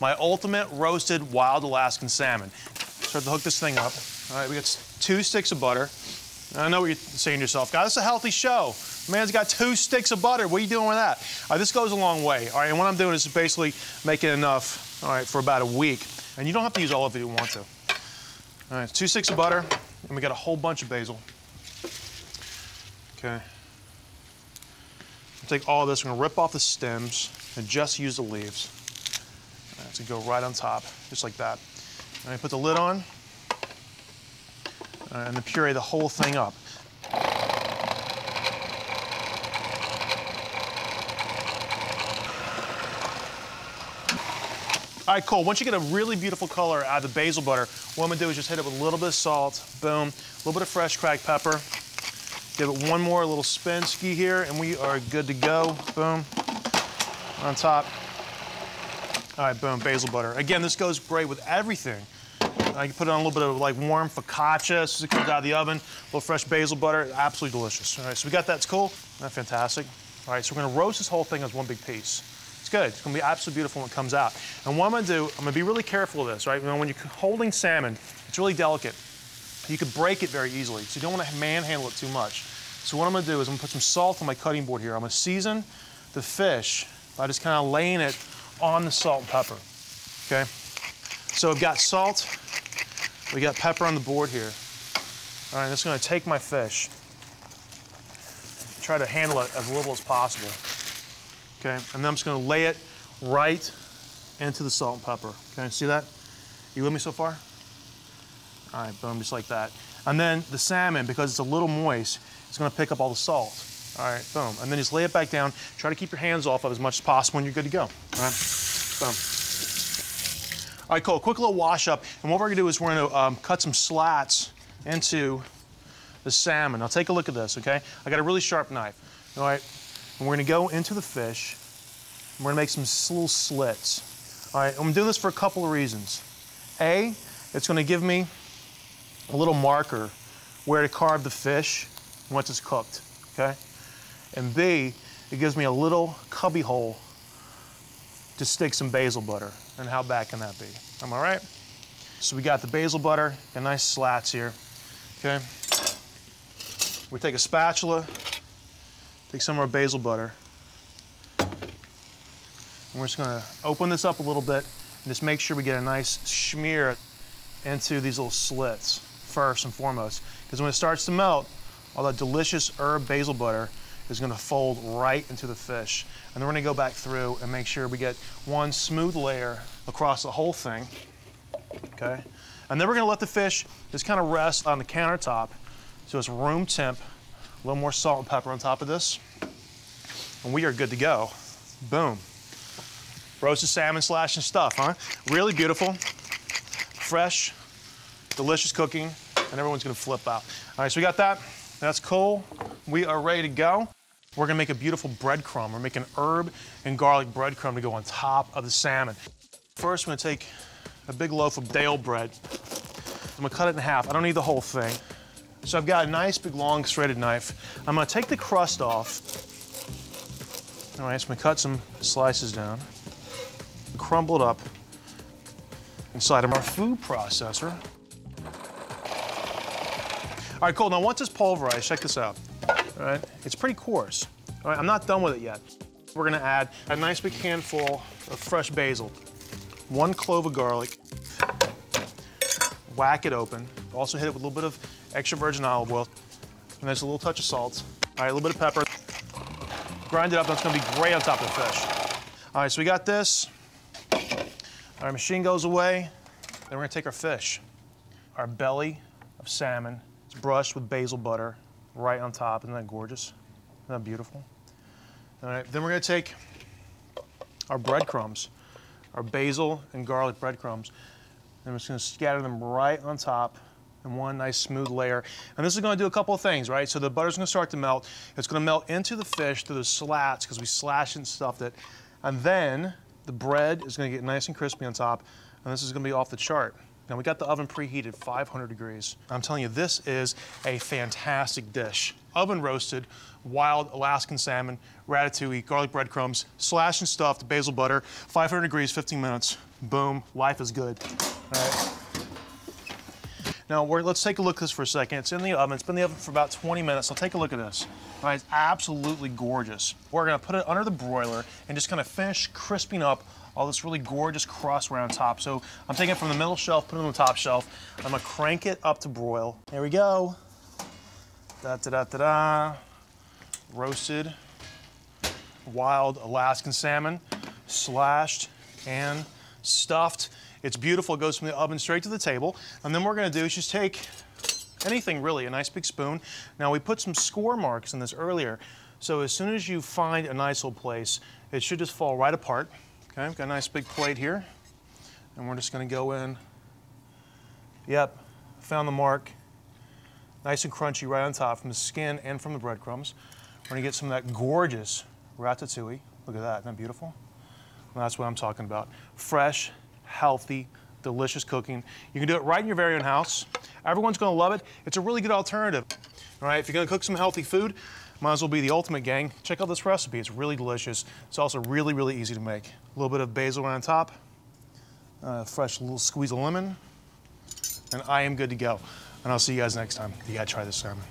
my ultimate roasted wild Alaskan salmon. Start to hook this thing up. All right, we got two sticks of butter. I know what you're saying to yourself, guys, it's a healthy show. Man's got two sticks of butter. What are you doing with that? This goes a long way. All right, and what I'm doing is basically making enough, all right, for about a week. And you don't have to use all of it if you want to. All right, two sticks of butter, and we got a whole bunch of basil. Okay. Take all this, we're gonna rip off the stems and just use the leaves. To go right on top, just like that. All right, put the lid on, uh, and then puree the whole thing up. All right, cool. Once you get a really beautiful color out of the basil butter, what I'm gonna do is just hit it with a little bit of salt, boom, a little bit of fresh cracked pepper. Give it one more little spin ski here, and we are good to go. Boom, on top. All right, boom, basil butter. Again, this goes great with everything. I can put it on a little bit of like warm focaccia as it comes out of the oven, a little fresh basil butter, absolutely delicious. All right, so we got that's cool, that's fantastic. All right, so we're gonna roast this whole thing as one big piece. It's good. It's gonna be absolutely beautiful when it comes out. And what I'm gonna do, I'm gonna be really careful of this, right? You know, when you're holding salmon, it's really delicate. You could break it very easily, so you don't wanna manhandle it too much. So what I'm gonna do is I'm gonna put some salt on my cutting board here. I'm gonna season the fish by just kind of laying it on the salt and pepper, okay? So I've got salt, we got pepper on the board here. All right, I'm just gonna take my fish, try to handle it as little as possible okay? And then I'm just gonna lay it right into the salt and pepper. Okay, see that? You with me so far? All right, boom, just like that. And then the salmon, because it's a little moist, it's gonna pick up all the salt. All right, boom. And then just lay it back down. Try to keep your hands off of as much as possible and you're good to go. All right, boom. All right, cool, quick little wash up. And what we're gonna do is we're gonna um, cut some slats into the salmon. Now take a look at this, okay? I got a really sharp knife, all right? And we're gonna go into the fish. we're gonna make some little slits. All right, I'm doing this for a couple of reasons. A, it's gonna give me a little marker where to carve the fish once it's cooked, okay? And B, it gives me a little cubby hole to stick some basil butter. And how bad can that be? Am I right? So we got the basil butter, got nice slats here, okay? We take a spatula, Take some of our basil butter. And we're just gonna open this up a little bit and just make sure we get a nice smear into these little slits first and foremost. Because when it starts to melt, all that delicious herb basil butter is gonna fold right into the fish. And then we're gonna go back through and make sure we get one smooth layer across the whole thing, okay? And then we're gonna let the fish just kind of rest on the countertop so it's room temp a little more salt and pepper on top of this. And we are good to go. Boom. Roasted salmon slash and stuff, huh? Really beautiful, fresh, delicious cooking, and everyone's gonna flip out. All right, so we got that. That's cool. We are ready to go. We're gonna make a beautiful breadcrumb. We're making herb and garlic breadcrumb to go on top of the salmon. First, we're gonna take a big loaf of Dale bread. I'm gonna cut it in half. I don't need the whole thing. So I've got a nice big long threaded knife. I'm gonna take the crust off. All right, so I'm gonna cut some slices down, crumble it up inside of our food processor. All right, cool. Now once it's pulverized, check this out. All right, it's pretty coarse. All right, I'm not done with it yet. We're gonna add a nice big handful of fresh basil, one clove of garlic, whack it open. Also hit it with a little bit of extra virgin olive oil, and there's a little touch of salt. All right, a little bit of pepper. Grind it up, that's gonna be great on top of the fish. All right, so we got this. Our machine goes away. Then we're gonna take our fish, our belly of salmon. Brushed with basil butter right on top. Isn't that gorgeous? Isn't that beautiful? All right, then we're gonna take our breadcrumbs, our basil and garlic breadcrumbs, and I'm just gonna scatter them right on top and one nice smooth layer. And this is gonna do a couple of things, right? So the butter's gonna start to melt. It's gonna melt into the fish through the slats because we slashed and stuffed it. And then the bread is gonna get nice and crispy on top. And this is gonna be off the chart. Now we got the oven preheated 500 degrees. I'm telling you, this is a fantastic dish. Oven roasted, wild Alaskan salmon, ratatouille, garlic breadcrumbs, slashed and stuffed, basil butter, 500 degrees, 15 minutes. boom, life is good. All right. Now let's take a look at this for a second. It's in the oven. It's been in the oven for about 20 minutes. So take a look at this. All right, it's absolutely gorgeous. We're gonna put it under the broiler and just kind of finish crisping up all this really gorgeous right on top. So I'm taking it from the middle shelf, put it on the top shelf. I'm gonna crank it up to broil. Here we go. Da da da da da. Roasted wild Alaskan salmon, slashed and stuffed. It's beautiful, it goes from the oven straight to the table. And then what we're gonna do is just take anything really, a nice big spoon. Now we put some score marks in this earlier. So as soon as you find a nice little place, it should just fall right apart. Okay, I've got a nice big plate here. And we're just gonna go in. Yep, found the mark. Nice and crunchy right on top from the skin and from the breadcrumbs. We're gonna get some of that gorgeous ratatouille. Look at that, isn't that beautiful? That's what I'm talking about. Fresh, healthy, delicious cooking. You can do it right in your very own house. Everyone's gonna love it. It's a really good alternative. All right, if you're gonna cook some healthy food, might as well be the ultimate gang. Check out this recipe, it's really delicious. It's also really, really easy to make. A little bit of basil on top, uh, fresh little squeeze of lemon, and I am good to go. And I'll see you guys next time. You gotta try this salmon.